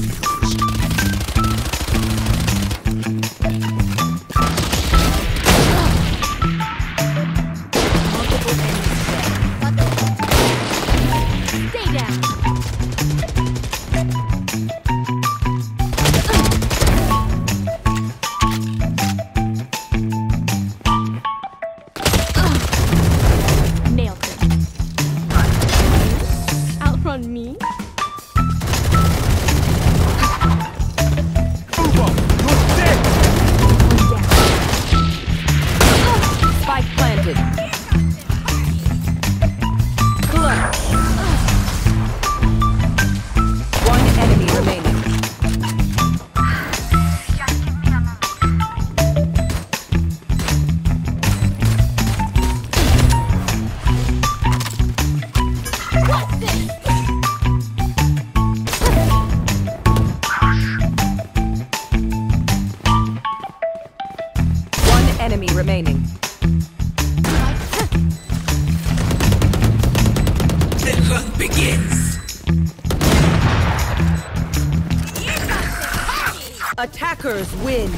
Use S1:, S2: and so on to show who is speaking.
S1: Mm-hmm.
S2: planted. One enemy remaining. Begins. Attackers win.